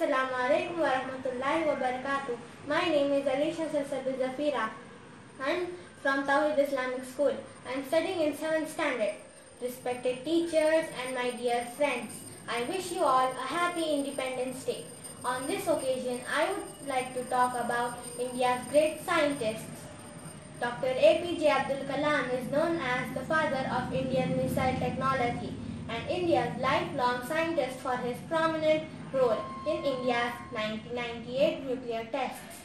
Assalamu alaikum wa rahmatullahi wa barakatuh. My name is Alisha Sarsabi Zafira. I'm from Tauheed Islamic School. I'm studying in 7th standard. Respected teachers and my dear friends, I wish you all a happy Independence Day. On this occasion, I would like to talk about India's great scientists. Dr. APJ Abdul Kalam is known as the father of Indian missile technology and India's lifelong scientist for his prominent role in India's 1998 nuclear tests.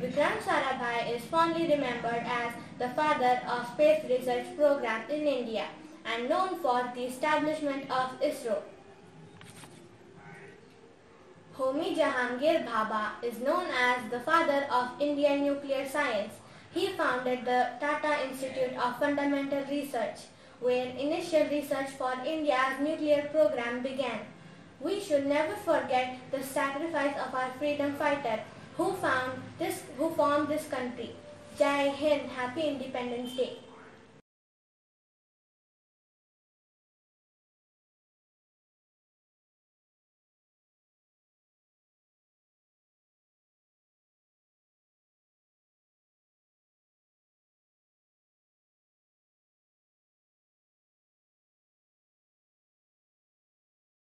Vikram Sarabhai is fondly remembered as the father of space research program in India and known for the establishment of ISRO. Homi Jahangir Bhabha is known as the father of Indian nuclear science. He founded the Tata Institute of Fundamental Research, where initial research for India's nuclear program began. We should never forget the sacrifice of our freedom fighter who found this who formed this country. Jai Hind, Happy Independence Day.